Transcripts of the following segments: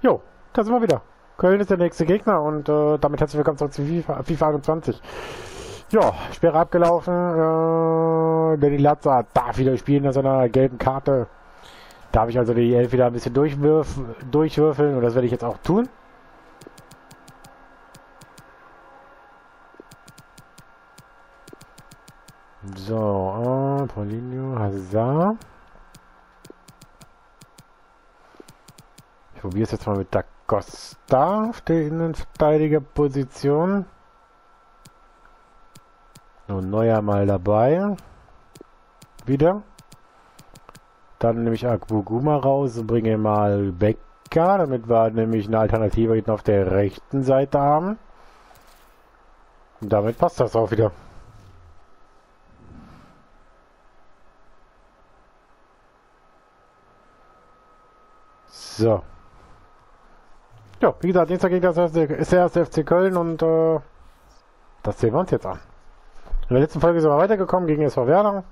Jo, da sind wir wieder. Köln ist der nächste Gegner und äh, damit herzlich willkommen zurück zu FIFA, FIFA 21. Ja, Sperre abgelaufen. Äh, Danny Latza darf wieder spielen nach seiner gelben Karte. Darf ich also die Elf wieder ein bisschen durchwürf durchwürfeln und das werde ich jetzt auch tun. So, äh, Paulinho, Hazard. Ich probiere es jetzt mal mit Da Costa auf der Innenverteidigerposition. Und Neuer mal dabei. Wieder. Dann nehme ich Akbuguma raus und bringe mal Becker, damit wir nämlich eine Alternative hinten auf der rechten Seite haben. Und damit passt das auch wieder. So. Ja, wie gesagt, Dienstag gegen das ist der erste FC Köln und äh, das sehen wir uns jetzt an. In der letzten Folge sind wir weitergekommen gegen SV Werder.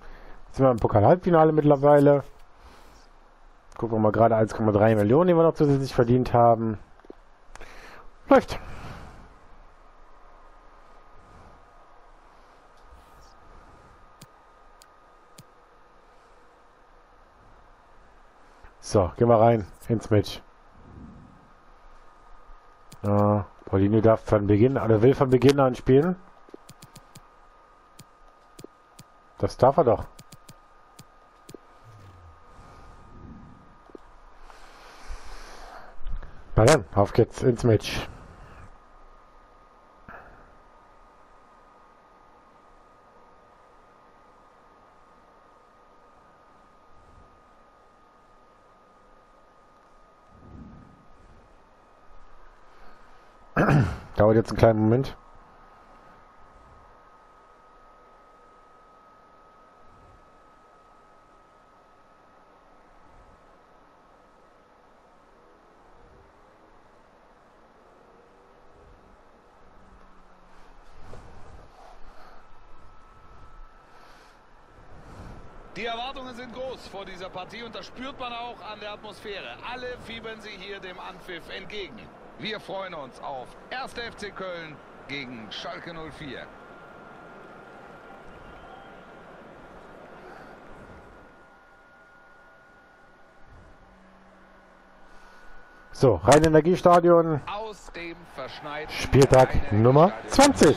Jetzt sind wir im Pokal-Halbfinale mittlerweile. Gucken wir mal gerade 1,3 Millionen, die wir noch zusätzlich verdient haben. Läuft. So, gehen wir rein ins Match. Uh, Paulinho darf von Beginn, oder will von Beginn an spielen. Das darf er doch. Na dann, auf geht's ins Match. Dauert jetzt einen kleinen Moment. Die Erwartungen sind groß vor dieser Partie und das spürt man auch an der Atmosphäre. Alle fiebern sie hier dem Anpfiff entgegen. Wir freuen uns auf 1. FC Köln gegen Schalke 04. So, rein Energiestadion. Aus dem Spieltag Nummer 20. Leute,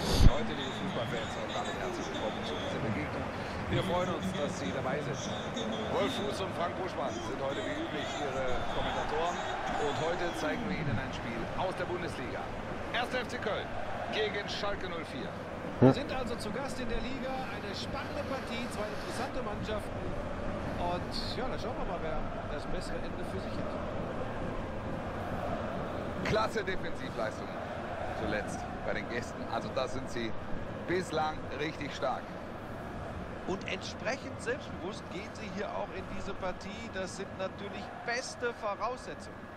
liebe Fußballfans, und damit herzlich willkommen zu dieser Begegnung. Wir freuen uns, dass Sie dabei sind. Wolf Fuß und Frank Buschmann sind heute wie üblich Ihre Kommentatoren. Und heute zeigen wir Ihnen ein Spiel aus der Bundesliga. 1. FC Köln gegen Schalke 04. Wir sind also zu Gast in der Liga. Eine spannende Partie, zwei interessante Mannschaften. Und ja, dann schauen wir mal, wer das bessere Ende für sich hat. Klasse Defensivleistung zuletzt bei den Gästen. Also da sind sie bislang richtig stark. Und entsprechend selbstbewusst gehen sie hier auch in diese Partie. Das sind natürlich beste Voraussetzungen.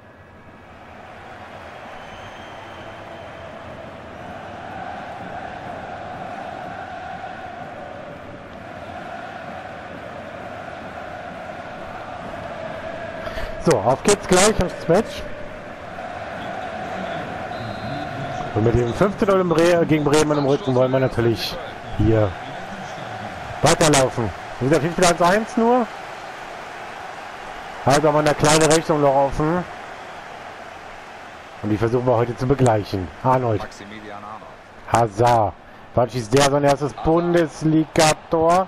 So, auf geht's gleich ins Match. Und mit dem 15 Bre gegen Bremen im Rücken wollen wir natürlich hier weiterlaufen. Wir sind auf jeden Fall 1 nur. Also haben wir eine kleine Rechnung noch offen. Und die versuchen wir heute zu begleichen. Arnold. Maximilian Arnold. Hazard. Wann schießt der sein erstes Bundesliga-Tor?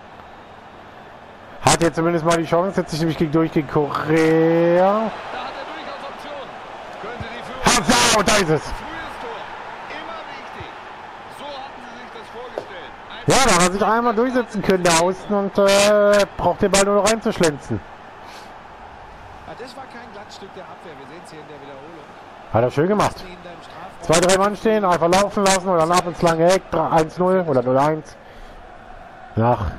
Hat jetzt zumindest mal die Chance. Jetzt sich nämlich gegen durch gegen Korea. Da hat er durchaus Hazard, und da ist es. Ja, da hat er sich einmal durchsetzen können, der Außen, und äh, braucht den Ball nur noch reinzuschlänzen. Ah, das war kein Glattstück der Abwehr. Wir sehen es hier in der Wiederholung. Hat er schön gemacht. Zwei, drei Mann stehen, einfach laufen lassen und danach ins lange Eck, 1-0 oder 0-1. Nach,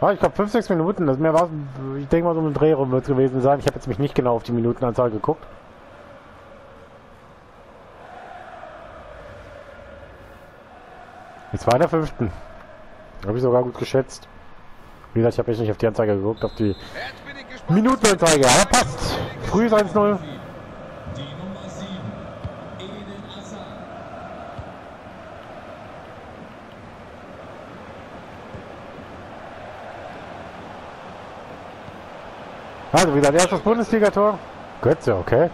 ja, ich glaube 5, 6 Minuten, das mehr war ich denke mal so ein Dreh rum wird es gewesen sein. Ich habe jetzt mich nicht genau auf die Minutenanzahl geguckt. Jetzt war in der fünften. Habe ich sogar gut geschätzt. Wie gesagt, ich habe jetzt nicht auf die Anzeige geguckt, auf die. Minutenanzeige. Aber passt. Früh ist 1-0. Also wieder erstes Bundesligator. Götze, okay.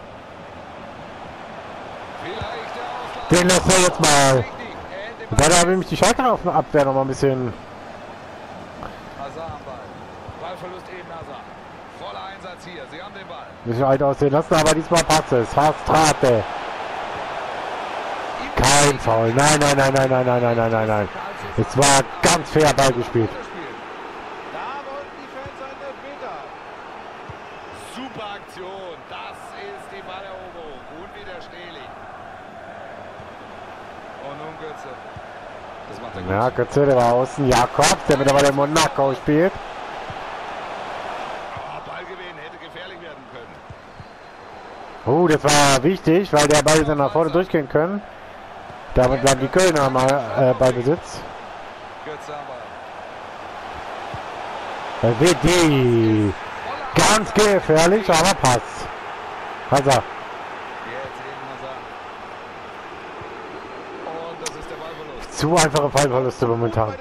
Den lässt er jetzt mal. Richtig. Er hält den Und Ball. dann habe ich mich die Schalker auf der Abwehr noch mal ein bisschen. Ball. bisschen alt aussehen lassen, aber diesmal passt es. Hastrate. Kein Foul. Nein, nein, nein, nein, nein, nein, nein, nein, nein, nein. Es war ganz fair Ball gespielt. Da wollten die Fans einen Elfmeter. Super Aktion. Das ist die Balleroberung. Unwiderstehlich. Und nun Götze. Das macht er gut. Ja, Götze, der war außen. Jakobs, der mittlerweile in Monaco spielt. Oh. Oh, das war wichtig, weil der Ball hätte nach vorne durchgehen können. Damit bleiben die Kölner mal äh, bei Besitz. Da wird die ganz gefährlich, aber passt. Also, Jetzt eben Hazard. Und das ist der Ballverlust. Zu einfache Fallverluste momentan.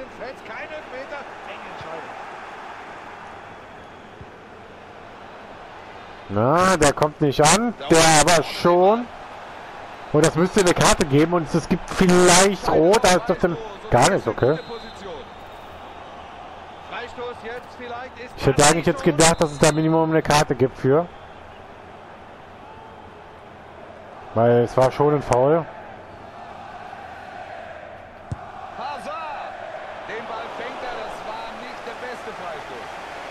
Na, der kommt nicht an, der aber schon. Und das müsste eine Karte geben und es gibt vielleicht rot, aber es dürfte gar nicht, okay. Ich hätte eigentlich jetzt gedacht, dass es da Minimum eine Karte gibt für. Weil es war schon ein Foul. Hazard. Den Ball fängt er. Das war nicht der beste Freistoß. Schade. Leoni. Jetzt vielleicht mal die Kölner. Die Reingabe jetzt ins Zentrum. Weiter gefährlich.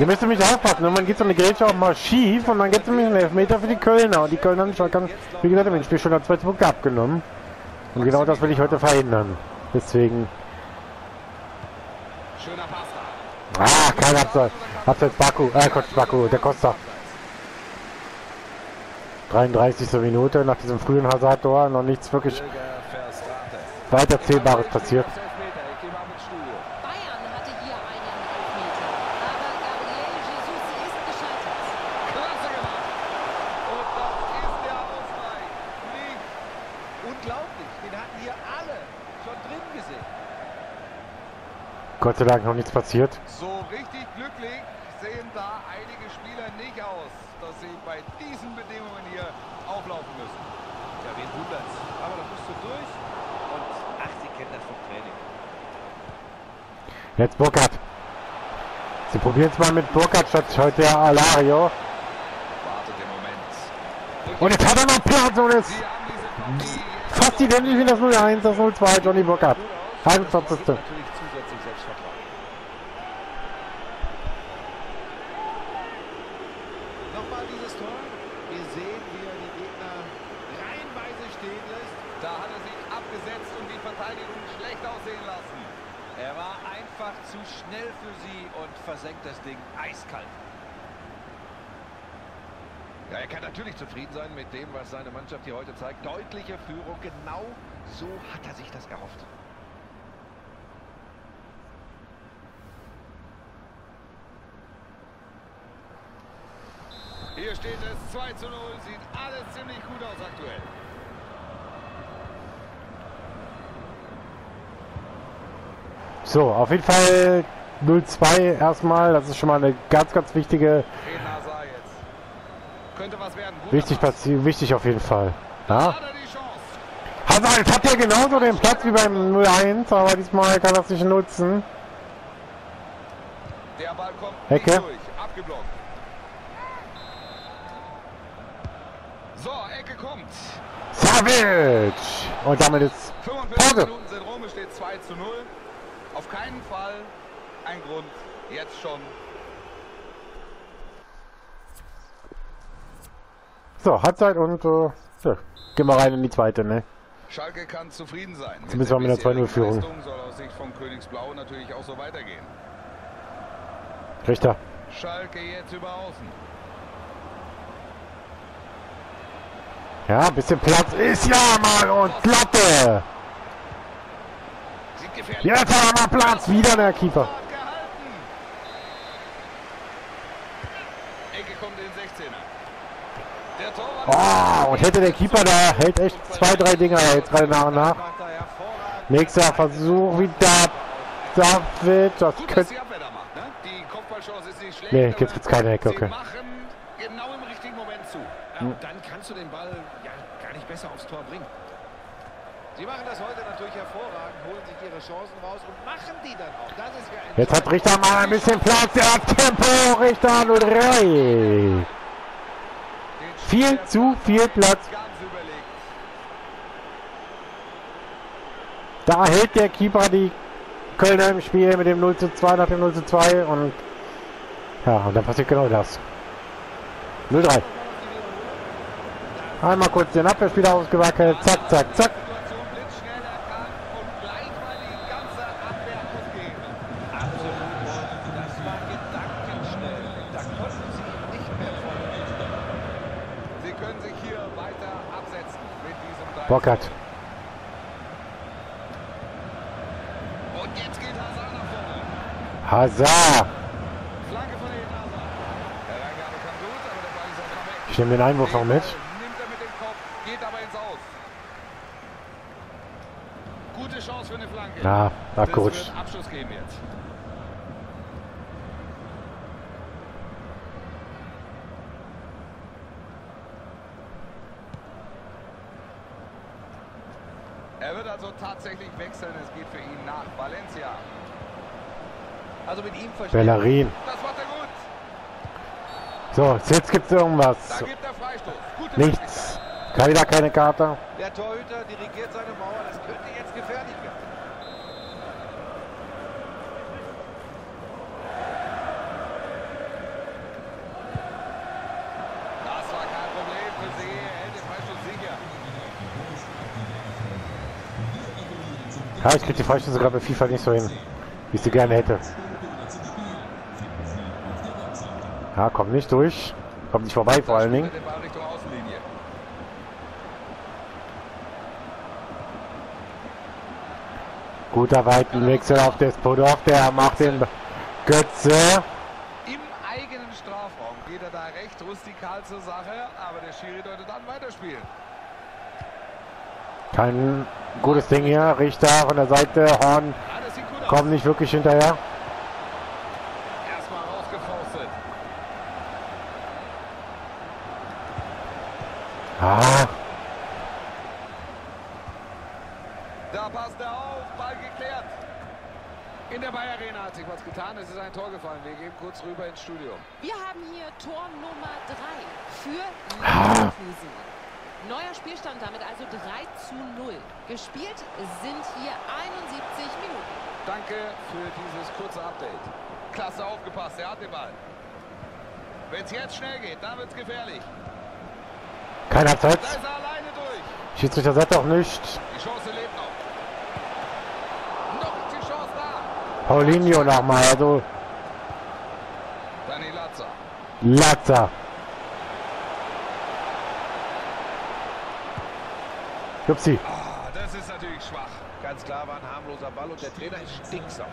ihr müsst mich aufpassen. Irgendwann geht so eine Grätsche auch mal schief und dann gibt es nämlich einen Elfmeter für die Kölner. Und die Kölner haben schon, ganz, wie gesagt, im Spiel schon zwei Punkte abgenommen. Und genau das will ich heute verhindern. Deswegen, ah, kein Abseits. Abseits Baku, äh, Gott, Baku, der Costa. 33. Minute nach diesem frühen Hazard-Tor noch nichts wirklich Bürger Verstrate. weiter Zählbares passiert. Das Elfmeter. Ich gehe mal ins Studio. Bayern hatte hier einen Elfmeter. Aber Gabriel Jesus ist gescheitert. Klasse gemacht. Und das ist der Ausgleich. Nicht Unglaublich. Den hatten hier alle schon drin gesehen. Gott sei Dank noch nichts passiert. So richtig glücklich sehen da einige Spieler nicht aus, dass sie bei diesen Bedingungen hier auflaufen müssen. Ja, wen wundert's? Aber da musst du durch. Und ach, sie kennen das vom Training. Jetzt Burkhardt. Sie probieren es mal mit Burkhardt statt heute Alario. Wartet den Moment. Und jetzt hat er noch Platz und Partie fast identisch wie das 0-1, das 0-2, Johnny Burkhardt. 21. Zusätzlich Selbstvertrauen. Nochmal dieses Tor. Wir sehen, wie er die Gegner reihenweise stehen lässt. Da hat er sich abgesetzt und die Verteidigung schlecht aussehen lassen. Er war einfach zu schnell für sie und versenkt das Ding eiskalt. Ja, er kann natürlich zufrieden sein mit dem, was seine Mannschaft hier heute zeigt. Deutliche Führung, genau so hat er sich das erhofft. Hier steht es 2 zu 0. Sieht alles ziemlich gut aus aktuell. So, auf jeden Fall 0-2 erstmal. Das ist schon mal eine ganz, ganz wichtige, wichtig, wichtig auf jeden Fall. Ja? Hazard hat er genauso den Platz wie beim 0-1, aber diesmal kann er es nicht nutzen. Der Ball kommt Ecke. nicht durch. Abgeblockt. So, Ecke kommt. Savic! Und damit ist 45 Pause. Minuten sind rum, steht 2 zu 0. Auf keinen Fall ein Grund, jetzt schon. so, Halbzeit und äh, ja, gehen wir rein in die zweite, ne? Schalke kann zufrieden sein. Zumindest mal mit der bisherigen 2-0-Führung. Leistung Soll aus Sicht von Königsblau natürlich auch so weitergehen. Richter. Schalke jetzt über außen. Ja, ein bisschen Platz ist ja mal und Platte. Jetzt haben wir mal Platz. Wieder der Keeper. Torwart gehalten. Ecke kommt in den 16er. Der Torwart. Oh, und hätte der Keeper da hält echt zwei, drei Dinger jetzt gerade nach und nach. Er. Nächster Versuch wieder. David, das könnte. Ne? Jetzt gibt's keine Ecke, okay. genau im richtigen Moment zu. Ja, du den Ball ja gar nicht besser aufs Tor bringen. Sie machen das heute natürlich hervorragend, holen sich ihre Chancen raus und machen die dann auch. Das ist ja Jetzt hat Richter mal ein bisschen Platz. Er hat Tempo. Richter 03. Den Viel zu viel Platz. Da hält der Keeper die Kölner im Spiel mit dem 0 zu 2 nach dem 0 zu 2 und ja, und dann passiert genau das. 0-3. Einmal kurz den Abwehrspieler ausgewackelt, zack, zack, zack. Situation blitzschnell erkannt und gleich mal die ganze Abwehr aufgeben. Absolut. Das war gedankenschnell. Da konnten sie ihm nicht mehr folgen. Sie können sich hier weiter absetzen mit diesem 3. Bockert. Und jetzt geht Hazard nach vorne. Hazard. Flanke von Hazard. Ich nehme den Einwurf Den mit. Ball Nimmt er mit dem Kopf, geht aber ins Aus. Eine Flanke. Das abgerutscht. Abschluss geben jetzt. Er wird also tatsächlich wechseln. Es geht für ihn nach Valencia. Also mit ihm verstehe Bellerin. Das macht er gut. So, jetzt gibt's irgendwas. Da gibt er Freistoß. Gute Nichts. Kann wieder keine Karte. Der Torhüter dirigiert seine Mauer. Das könnte jetzt gefährlich werden. Das war kein Problem für sie. Er hält den Freistoß sicher. Ja, ich krieg die Freistöße gerade bei FIFA nicht so hin, wie ich sie gerne hätte. Ja, kommt nicht durch. Kommt nicht vorbei vor allen Dingen. Den Ball Richtung Außenlinie. Guter Weitenwechsel auf Despodov. Der macht den Götze. Im eigenen Strafraum geht er da recht rustikal zur Sache, aber der Schiri deutet an weiterspielen. Kein gutes Ding hier. Richter von der Seite. Horn aus. kommt nicht wirklich hinterher. Erstmal rausgefaustet. Ah, Da passt er auf, Ball geklärt. In der Bayer Arena hat sich was getan, es ist ein Tor gefallen. Wir gehen kurz rüber ins Studio. Wir haben hier Tor Nummer 3 für Leverkusen. Neuer Spielstand damit also 3 zu 0. Gespielt sind hier 71 Minuten. Danke für dieses kurze Update. Klasse aufgepasst, er hat den Ball. Wenn es jetzt schnell geht, dann wird es gefährlich. kein Da Abseits. ist er alleine durch. Schiedsrichter sagt auch nicht. Die Chance lebt noch. Noch ist die Chance da. Paulinho nochmal. Also. Latza. Jupsi. Ah, das ist natürlich schwach. Ganz klar war ein harmloser Ball und der Trainer ist stinksauer.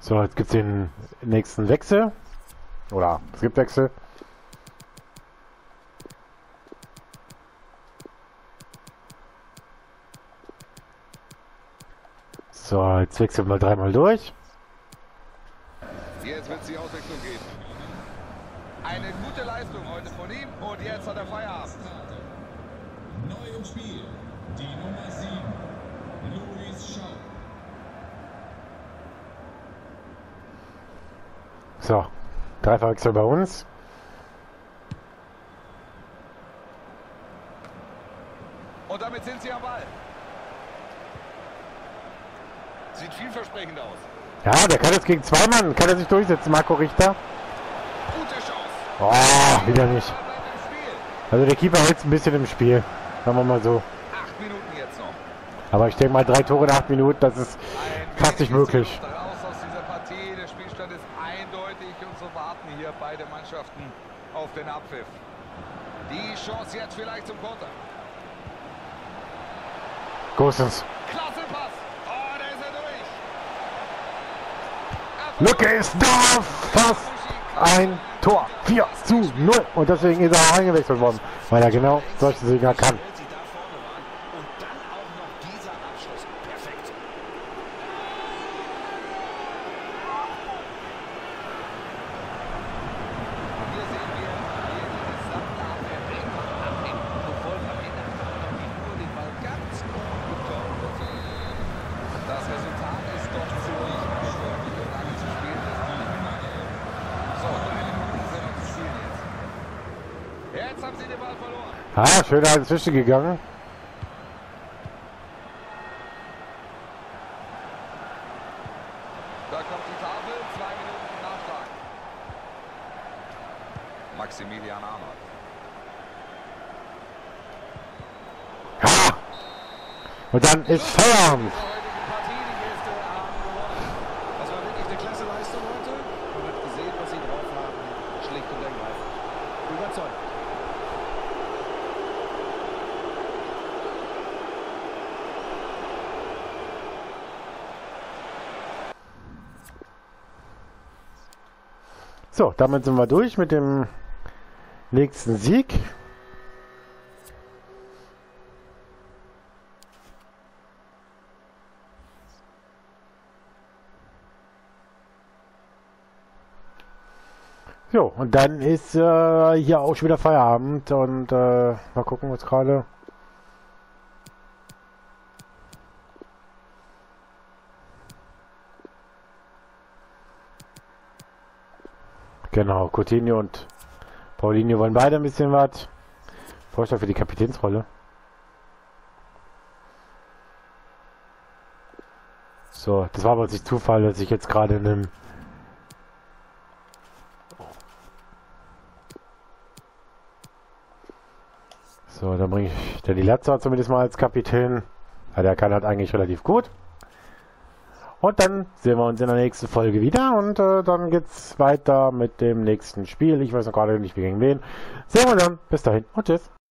So, jetzt gibt's den nächsten Wechsel. Oder es gibt Wechsel. So, jetzt wechseln wir dreimal durch. Jetzt wird es die Auswechslung geben. Eine gute Leistung heute von ihm und jetzt hat er Feierabend. Neu im Spiel die Nummer 7, Luis Schaub. So, Dreifachwechsel bei uns. Und damit sind sie am Ball. Sieht vielversprechend aus. Ja, der kann jetzt gegen zwei Mann, kann er sich durchsetzen, Marco Richter. Oh, wieder nicht. Also der Keeper hält ein bisschen im Spiel. Sagen wir mal so. Aber ich denke mal, drei Tore in acht Minuten, das ist fast nicht möglich. Der auf den Abpfiff. Die Chance jetzt vielleicht zum Konter. Großens. Klasse Pass. Oh, da ist er durch. Lücke ist da. Fast ein Tor. 4 zu 0. Und deswegen ist er eingewechselt worden. Weil er genau solche Singer kann. Als sie da vorne waren und dann auch noch dieser Abschluss. Perfekt. Hier sehen wir, wie er die gesamte Abwehr einfach abhängt und verfolgt. Am Ende hat er noch nicht nur den Ball ganz grob geköpft. Das Resultat ist doch ziemlich eindeutig und lange zu spielen ist die. So, eine Minute sind noch zu spielen jetzt. Jetzt haben sie den Ball verloren. Ah, schön dazwischen gegangen. Da kommt die Tafel, zwei Minuten Nachtrag. Maximilian Arnold. Ha! Und dann ist Feierabend. Der heutigen Partie, die Gäste haben gewonnen. Das war wirklich eine klasse Leistung heute. Man hat gesehen, was sie drauf haben. Schlicht und ergreifend. Überzeugt. So, damit sind wir durch mit dem nächsten Sieg. Jo, und dann ist äh, hier auch schon wieder Feierabend und äh, mal gucken, was gerade. Genau, Coutinho und Paulinho wollen beide ein bisschen was. Vorschlag für die Kapitänsrolle. So, das war aber nicht Zufall, dass ich jetzt gerade in einem So, dann bringe ich der Latza zumindest mal als Kapitän. Ja, der kann halt eigentlich relativ gut. Und dann sehen wir uns in der nächsten Folge wieder und äh, dann geht's weiter mit dem nächsten Spiel. Ich weiß noch gerade nicht, wie gegen wen. Sehen wir dann. Bis dahin und tschüss.